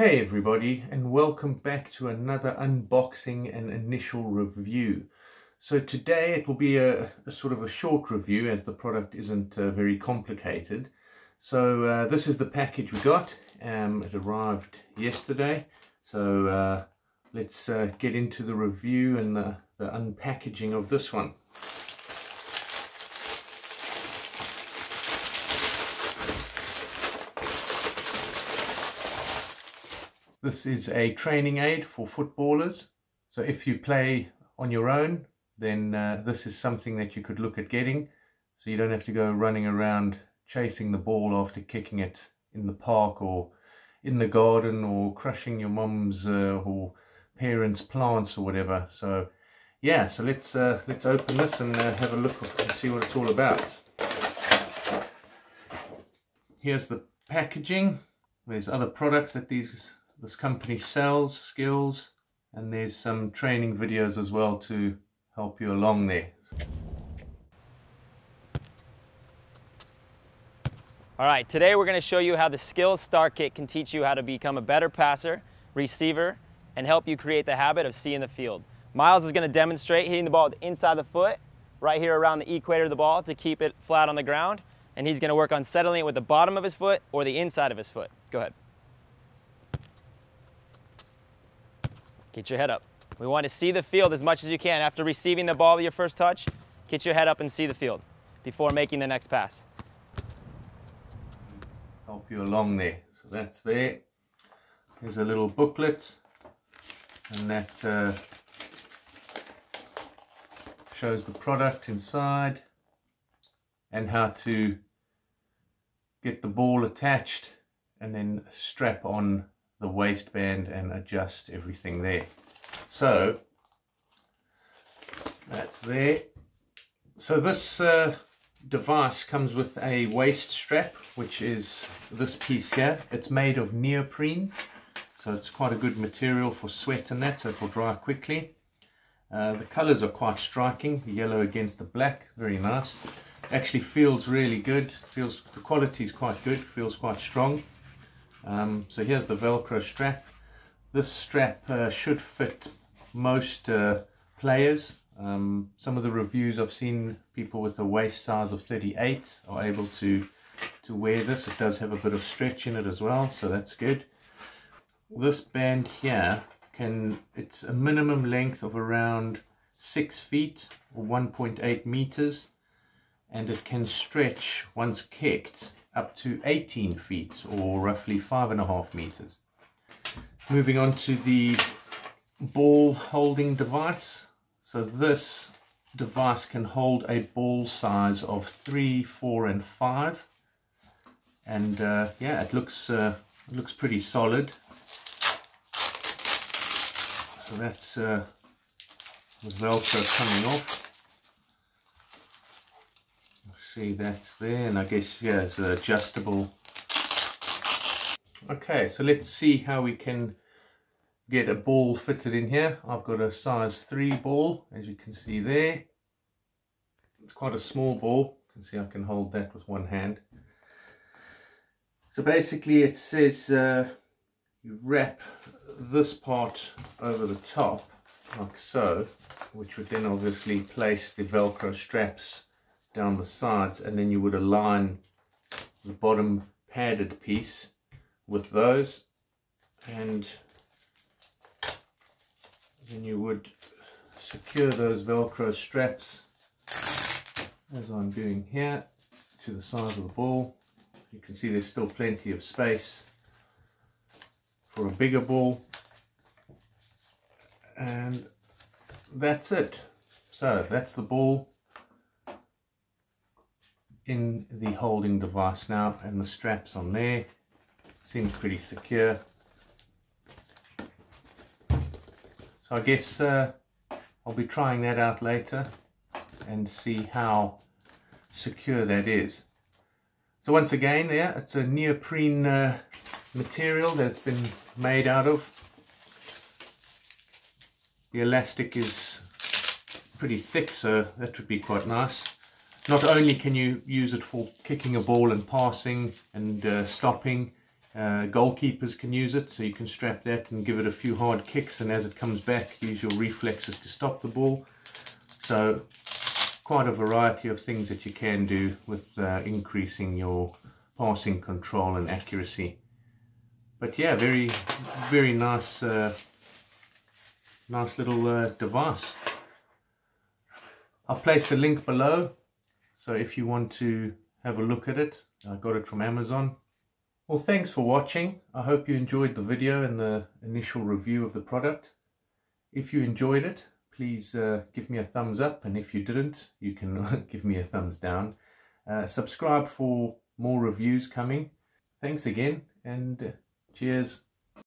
Hey everybody and welcome back to another unboxing and initial review. So today it will be a, a sort of a short review as the product isn't uh, very complicated. So uh, this is the package we got. Um, it arrived yesterday. So uh, let's uh, get into the review and the, the unpackaging of this one. This is a training aid for footballers. So if you play on your own, then uh, this is something that you could look at getting. So you don't have to go running around chasing the ball after kicking it in the park or in the garden or crushing your mum's uh, or parents' plants or whatever. So yeah, so let's uh, let's open this and uh, have a look and see what it's all about. Here's the packaging. There's other products that these this company sells SKLZ and there's some training videos as well to help you along there. All right, today we're gonna show you how the SKLZ Star Kick can teach you how to become a better passer, receiver, and help you create the habit of seeing the field. Miles is gonna demonstrate hitting the ball inside the foot, right here around the equator of the ball to keep it flat on the ground, and he's gonna work on settling it with the bottom of his foot or the inside of his foot. Go ahead. Get your head up. We want to see the field as much as you can. After receiving the ball with your first touch, get your head up and see the field before making the next pass. Help you along there. So that's there. Here's a little booklet and that uh, shows the product inside and how to get the ball attached and then strap on the waistband and adjust everything there. So that's there. So this uh, device comes with a waist strap, which is this piece here. It's made of neoprene, so it's quite a good material for sweat and that, so it will dry quickly. Uh, the colors are quite striking, the yellow against the black, very nice. Actually feels really good, feels the quality is quite good, feels quite strong. Um, so here's the Velcro strap. This strap uh, should fit most uh, players. Um, some of the reviews I've seen people with a waist size of 38 are able to to wear this. It does have a bit of stretch in it as well, so that's good. This band here can, it's a minimum length of around 6 feet or 1.8 meters and it can stretch once kicked up to 18 feet or roughly five and a half meters. Moving on to the ball holding device. So this device can hold a ball size of three, four and five. And uh, yeah, it looks, uh, looks pretty solid. So that's uh, the Velcro coming off see that's there and I guess yeah it's adjustable. Okay so let's see how we can get a ball fitted in here. I've got a size 3 ball as you can see there. It's quite a small ball. You can see I can hold that with one hand. So basically it says uh, you wrap this part over the top like so which would then obviously place the velcro straps down the sides and then you would align the bottom padded piece with those and then you would secure those velcro straps as I'm doing here to the sides of the ball. You can see there's still plenty of space for a bigger ball. And that's it. So that's the ball in the holding device now and the straps on there seems pretty secure. So I guess uh, I'll be trying that out later and see how secure that is. So once again yeah it's a neoprene uh, material that's been made out of. The elastic is pretty thick so that would be quite nice not only can you use it for kicking a ball and passing and uh, stopping, Uh, goalkeepers can use it, so you can strap that and give it a few hard kicks, and as it comes back, use your reflexes to stop the ball. So quite a variety of things that you can do with uh, increasing your passing control and accuracy. But yeah, very, very nice, uh, nice little uh, device. I've placed a link below, so if you want to have a look at it, I got it from Amazon. Well, thanks for watching. I hope you enjoyed the video and the initial review of the product. If you enjoyed it, please uh, give me a thumbs up. And if you didn't, you can give me a thumbs down. Uh, subscribe for more reviews coming. Thanks again and uh, cheers.